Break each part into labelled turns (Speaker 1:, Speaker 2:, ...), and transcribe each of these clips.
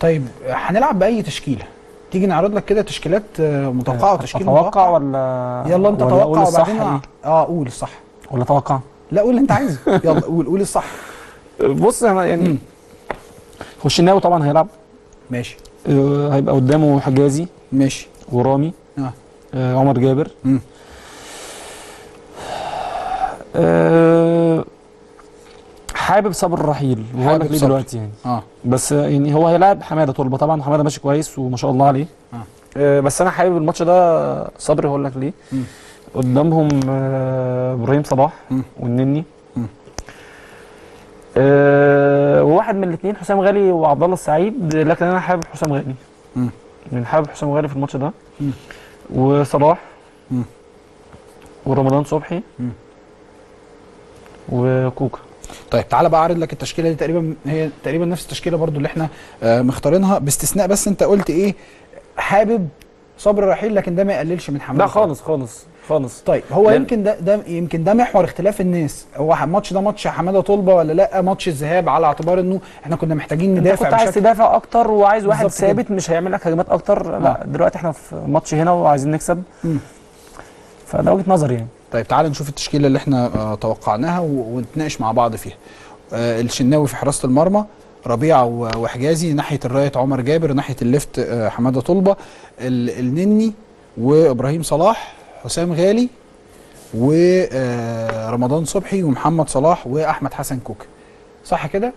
Speaker 1: طيب هنلعب بأي تشكيلة؟ تيجي نعرض لك كده تشكيلات آه، متوقعة وتشكيل
Speaker 2: أتوقع
Speaker 1: متوقع
Speaker 2: ولا
Speaker 1: يلا أنت
Speaker 2: ولا
Speaker 1: توقع وبعدين
Speaker 2: دي؟
Speaker 1: آه قول الصح.
Speaker 2: ولا أتوقع
Speaker 1: لا قول اللي أنت عايزه. يلا قول قول الصح.
Speaker 2: بص أنا يعني الشناوي طبعا هيلعب.
Speaker 1: ماشي.
Speaker 2: آه، هيبقى قدامه حجازي
Speaker 1: ماشي.
Speaker 2: ورامي.
Speaker 1: آه.
Speaker 2: آه، عمر جابر. آه، حابب صبر الرحيل وهقول
Speaker 1: حابب
Speaker 2: لك ليه. دلوقتي يعني
Speaker 1: آه
Speaker 2: بس يعني هو هيلاعب حمادة طلبة طبعا حمادة ماشي كويس وما شاء الله عليه
Speaker 1: آه.
Speaker 2: آه، بس أنا حابب الماتش ده صبري هقول لك ليه
Speaker 1: مم.
Speaker 2: قدامهم آه، إبراهيم صلاح
Speaker 1: مم.
Speaker 2: والنني
Speaker 1: مم.
Speaker 2: آه، وواحد من الاثنين حسام غالي وعبد الله السعيد لكن أنا حابب حسام غالي. يعني حابب حسام غالي في الماتش ده
Speaker 1: مم.
Speaker 2: وصلاح. ورمضان صبحي. وكوكا
Speaker 1: طيب تعالى بقى أعرض لك التشكيلة دي تقريبا هي تقريبا نفس التشكيلة برضو اللي إحنا آه مختارينها. باستثناء بس أنت قلت إيه حابب صبر رحيل لكن ده ما يقللش من حماده
Speaker 2: لا خالص خالص خالص.
Speaker 1: طيب هو يمكن ده ده يمكن ده محور اختلاف الناس. هو الماتش ده ماتش حمادة طلبة ولا لأ؟ ماتش الذهاب على اعتبار إنه إحنا كنا محتاجين
Speaker 2: أنت
Speaker 1: ندافع
Speaker 2: كنت عايز تدافع أكتر وعايز واحد
Speaker 1: كده.
Speaker 2: ثابت مش هيعمل لك هجمات أكتر؟ لا دلوقتي إحنا في ماتش هنا وعايزين نكسب. فده وجهة نظري يعني.
Speaker 1: طيب تعال نشوف التشكيلة اللي إحنا آه توقعناها ونتناقش مع بعض فيها. آه الشناوي في حراسة المرمى ربيعه وحجازي ناحية ال right عمر جابر ناحية ال left آه حمادة طلبة ال- النني وإبراهيم صلاح حسام غالي ورمضان صبحي ومحمد صلاح وأحمد حسن كوكا صح كده؟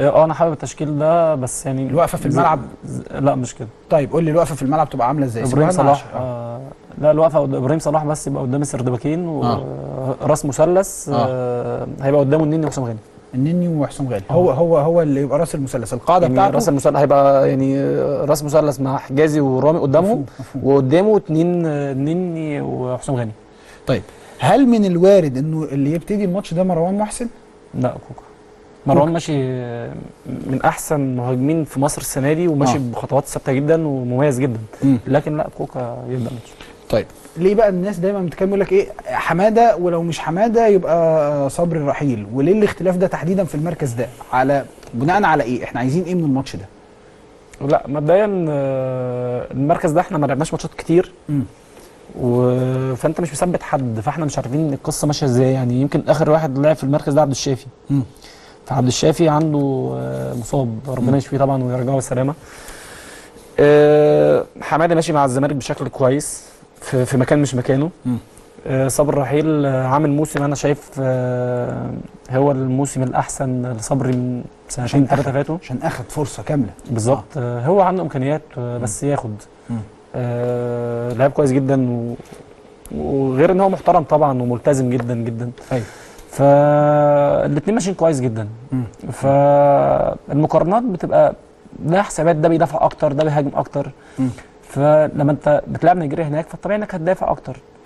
Speaker 2: آه أنا حابب التشكيل ده بس يعني
Speaker 1: الوقفة في الملعب
Speaker 2: ز- لا مش كده
Speaker 1: طيب قول لي الوقفة في الملعب تبقى
Speaker 2: عاملة
Speaker 1: إزاي إبراهيم
Speaker 2: صلاح
Speaker 1: آه.
Speaker 2: آه لا الوقفة قد- إبراهيم صلاح بس يبقى قدام السردباكين وراس مثلث
Speaker 1: آه.
Speaker 2: آه هيبقى قدامه النني وحسام غالي
Speaker 1: النني وحسام غالي
Speaker 2: آه.
Speaker 1: هو هو هو اللي يبقى راس المثلث القاعدة
Speaker 2: يعني
Speaker 1: بتاعته
Speaker 2: راس المثلث هيبقى يعني آه، راس مثلث مع حجازي ورامي
Speaker 1: مفهوم.
Speaker 2: وقدامه اتنين آه، النني وحسام غالي
Speaker 1: طيب هل من الوارد إنه اللي يبتدي الماتش ده مروان محسن؟
Speaker 2: لا كوكا مروان ماشي من أحسن مهاجمين في مصر السنة دي وماشي
Speaker 1: آه.
Speaker 2: بخطوات ثابتة جدا ومميز جدا.
Speaker 1: مم.
Speaker 2: لكن لا كوكا يبدا
Speaker 1: طيب. ليه بقى الناس دايما بتتكلم يقول لك إيه حمادة ولو مش حمادة يبقى صبري الرحيل. وليه الاختلاف ده تحديدا في المركز ده؟ على بناء على إيه؟ إحنا عايزين إيه من الماتش ده؟
Speaker 2: لا مبدئيا آه، المركز ده إحنا ما لعبناش ماتشات كتير.
Speaker 1: مم.
Speaker 2: و... فأنت مش مثبت حد فإحنا مش عارفين القصة ماشية إزاي. يعني يمكن آخر واحد لعب في المركز ده عبد الشافي. فعبد الشافي عنده آه، مصاب. ربنا يشفيه طبعا ويرجعه بالسلامة. آه، حمادة ماشي مع الزمالك بشكل كويس في, في مكان مش مكانه. آه، صبر رحيل عامل موسم أنا شايف هو الموسم الأحسن لصبري من سنتين
Speaker 1: ثلاثة.
Speaker 2: فاتوا.
Speaker 1: عشان أخد فرصة كاملة.
Speaker 2: بالظبط. آه. هو عنده إمكانيات بس ياخد. آه لعب كويس جدا و... وغير إن هو محترم طبعا وملتزم جدا جدا.
Speaker 1: أيوه.
Speaker 2: فالاثنين ماشيين كويس جدا. فالمقارنات بتبقى ده حسابات ده بيدافع أكتر ده بيهاجم
Speaker 1: أكتر.
Speaker 2: فلما أنت بتلعب نيجيريا هناك فالطبيعي إنك هتدافع أكتر